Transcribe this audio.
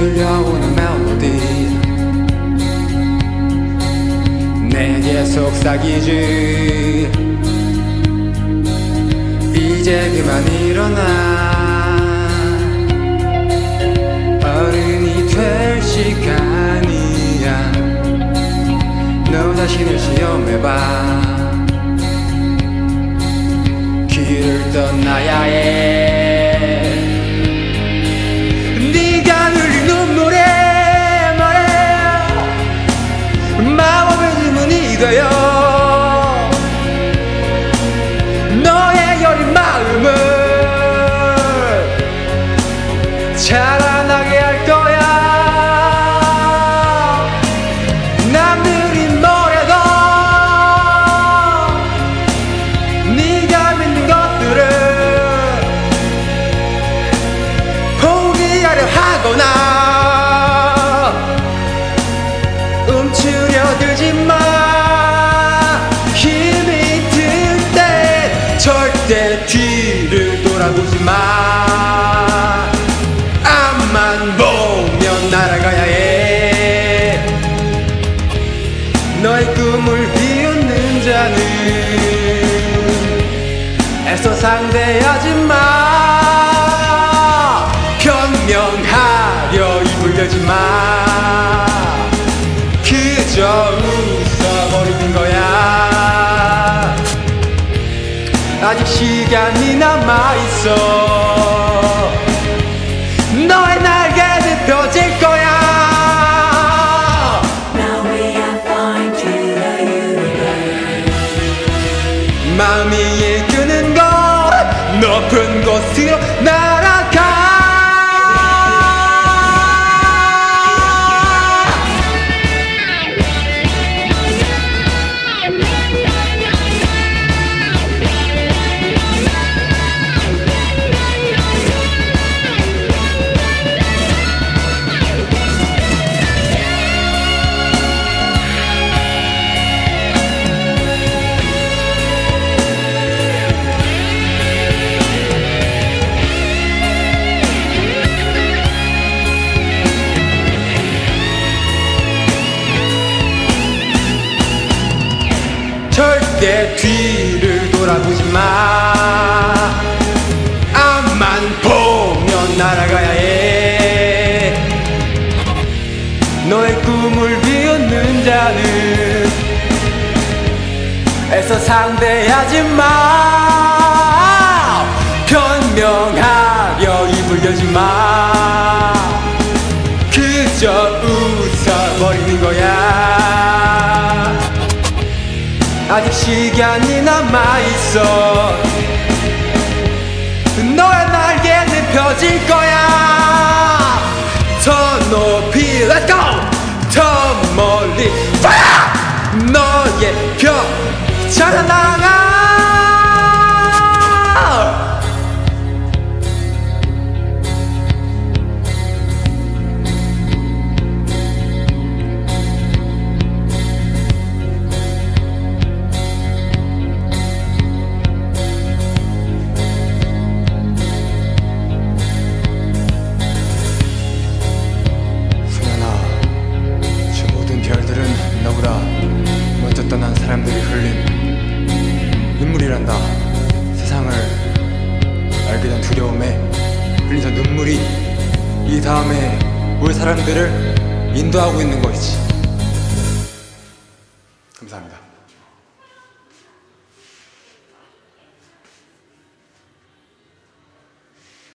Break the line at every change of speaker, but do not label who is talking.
들려오는 멜로디. 내게 속삭이지. 이제 그만 일어나. 어른이 될 시간이야. 너 자신을 시험해봐. 길을 떠나야 해. 마. 앞만 보면 날아가야 해. 너의 꿈을 비웃는 자는 애써 상대하 아직 시간이 남아있어. 너의 날개는 펴질 거야.
Now we are flying to the universe.
마음이 이끄는 것 높은 곳으로 날아 절대 뒤를 돌아보지 마. 앞만 보면 날아가야 해. 너의 꿈을 비웃는 자는 애써 상대하지 마 아직 시간이 남아있어. 너의 날개는 펴질 거야. 더 높이 Let's go! 더 멀리. Fire! 너의 벽. 자라나가 이 다음에 올 사람들을 인도하고 있는 것이지. 감사합니다